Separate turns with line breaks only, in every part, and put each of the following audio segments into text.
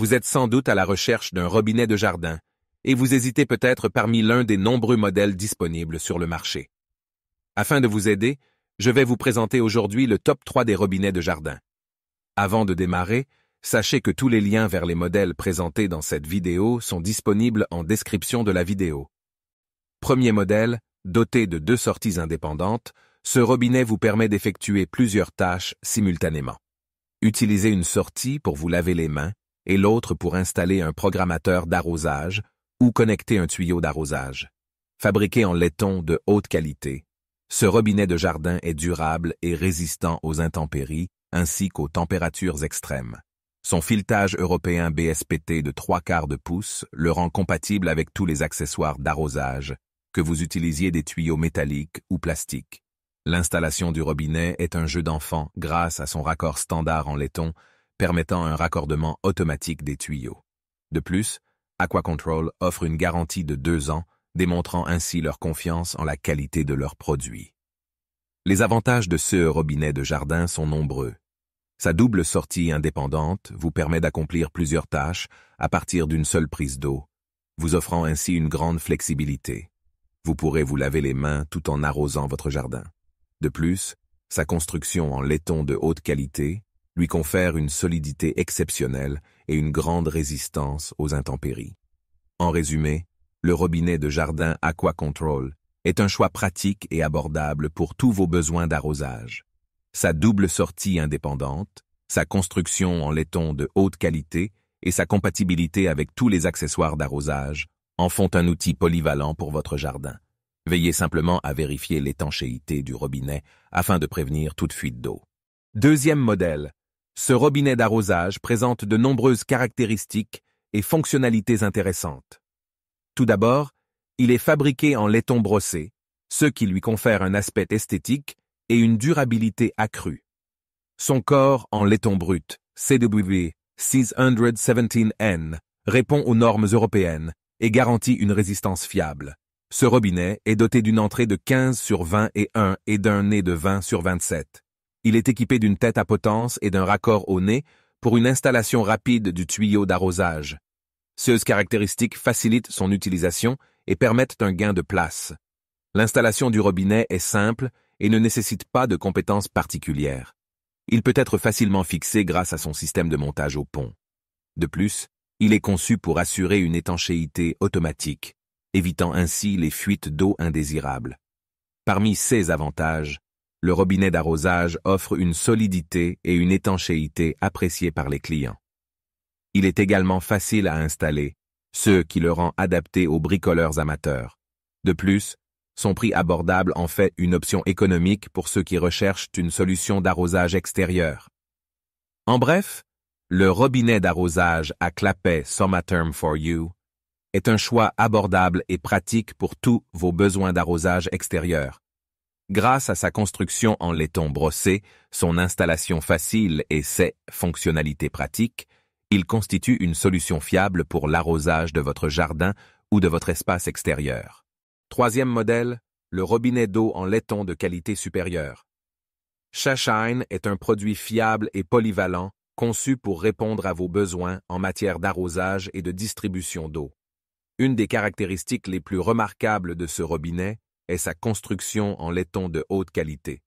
Vous êtes sans doute à la recherche d'un robinet de jardin, et vous hésitez peut-être parmi l'un des nombreux modèles disponibles sur le marché. Afin de vous aider, je vais vous présenter aujourd'hui le top 3 des robinets de jardin. Avant de démarrer, sachez que tous les liens vers les modèles présentés dans cette vidéo sont disponibles en description de la vidéo. Premier modèle, doté de deux sorties indépendantes, ce robinet vous permet d'effectuer plusieurs tâches simultanément. Utilisez une sortie pour vous laver les mains et l'autre pour installer un programmateur d'arrosage ou connecter un tuyau d'arrosage. Fabriqué en laiton de haute qualité, ce robinet de jardin est durable et résistant aux intempéries ainsi qu'aux températures extrêmes. Son filetage européen BSPT de trois quarts de pouce le rend compatible avec tous les accessoires d'arrosage, que vous utilisiez des tuyaux métalliques ou plastiques. L'installation du robinet est un jeu d'enfant grâce à son raccord standard en laiton, permettant un raccordement automatique des tuyaux. De plus, Aquacontrol offre une garantie de deux ans, démontrant ainsi leur confiance en la qualité de leurs produits. Les avantages de ce robinet de jardin sont nombreux. Sa double sortie indépendante vous permet d'accomplir plusieurs tâches à partir d'une seule prise d'eau, vous offrant ainsi une grande flexibilité. Vous pourrez vous laver les mains tout en arrosant votre jardin. De plus, sa construction en laiton de haute qualité lui confère une solidité exceptionnelle et une grande résistance aux intempéries. En résumé, le robinet de jardin Aqua Control est un choix pratique et abordable pour tous vos besoins d'arrosage. Sa double sortie indépendante, sa construction en laiton de haute qualité et sa compatibilité avec tous les accessoires d'arrosage en font un outil polyvalent pour votre jardin. Veillez simplement à vérifier l'étanchéité du robinet afin de prévenir toute fuite d'eau. Deuxième modèle. Ce robinet d'arrosage présente de nombreuses caractéristiques et fonctionnalités intéressantes. Tout d'abord, il est fabriqué en laiton brossé, ce qui lui confère un aspect esthétique et une durabilité accrue. Son corps en laiton brut, CW 617N, répond aux normes européennes et garantit une résistance fiable. Ce robinet est doté d'une entrée de 15 sur 20 et 1 et d'un nez de 20 sur 27. Il est équipé d'une tête à potence et d'un raccord au nez pour une installation rapide du tuyau d'arrosage. Ces caractéristiques facilitent son utilisation et permettent un gain de place. L'installation du robinet est simple et ne nécessite pas de compétences particulières. Il peut être facilement fixé grâce à son système de montage au pont. De plus, il est conçu pour assurer une étanchéité automatique, évitant ainsi les fuites d'eau indésirables. Parmi ses avantages, le robinet d'arrosage offre une solidité et une étanchéité appréciées par les clients. Il est également facile à installer ce qui le rend adapté aux bricoleurs amateurs. De plus, son prix abordable en fait une option économique pour ceux qui recherchent une solution d'arrosage extérieur. En bref, le robinet d'arrosage à clapet Somaterm for You est un choix abordable et pratique pour tous vos besoins d'arrosage extérieur. Grâce à sa construction en laiton brossé, son installation facile et ses fonctionnalités pratiques, il constitue une solution fiable pour l'arrosage de votre jardin ou de votre espace extérieur. Troisième modèle, le robinet d'eau en laiton de qualité supérieure. Shashine est un produit fiable et polyvalent conçu pour répondre à vos besoins en matière d'arrosage et de distribution d'eau. Une des caractéristiques les plus remarquables de ce robinet est sa construction en laiton de haute qualité.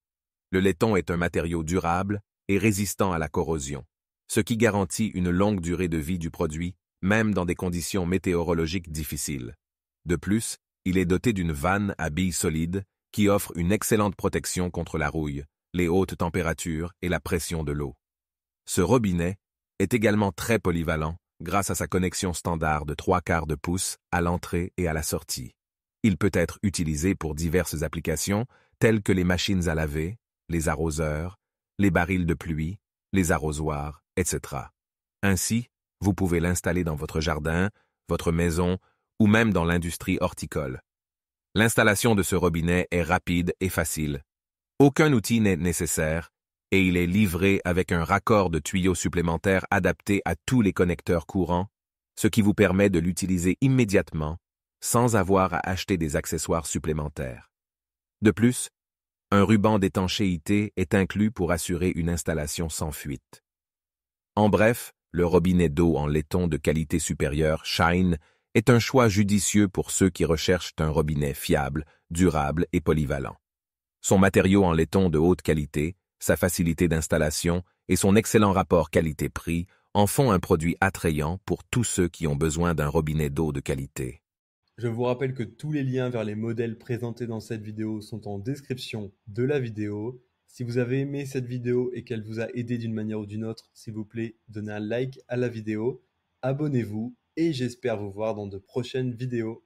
Le laiton est un matériau durable et résistant à la corrosion ce qui garantit une longue durée de vie du produit, même dans des conditions météorologiques difficiles. De plus, il est doté d'une vanne à billes solides qui offre une excellente protection contre la rouille, les hautes températures et la pression de l'eau. Ce robinet est également très polyvalent grâce à sa connexion standard de trois quarts de pouce à l'entrée et à la sortie. Il peut être utilisé pour diverses applications telles que les machines à laver, les arroseurs, les barils de pluie, les arrosoirs, etc. Ainsi, vous pouvez l'installer dans votre jardin, votre maison ou même dans l'industrie horticole. L'installation de ce robinet est rapide et facile. Aucun outil n'est nécessaire et il est livré avec un raccord de tuyaux supplémentaires adapté à tous les connecteurs courants, ce qui vous permet de l'utiliser immédiatement sans avoir à acheter des accessoires supplémentaires. De plus, un ruban d'étanchéité est inclus pour assurer une installation sans fuite. En bref, le robinet d'eau en laiton de qualité supérieure Shine est un choix judicieux pour ceux qui recherchent un robinet fiable, durable et polyvalent. Son matériau en laiton de haute qualité, sa facilité d'installation et son excellent rapport qualité-prix en font un produit attrayant pour tous ceux qui ont besoin d'un robinet d'eau de qualité.
Je vous rappelle que tous les liens vers les modèles présentés dans cette vidéo sont en description de la vidéo. Si vous avez aimé cette vidéo et qu'elle vous a aidé d'une manière ou d'une autre, s'il vous plaît, donnez un like à la vidéo, abonnez-vous et j'espère vous voir dans de prochaines vidéos.